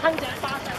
参加八！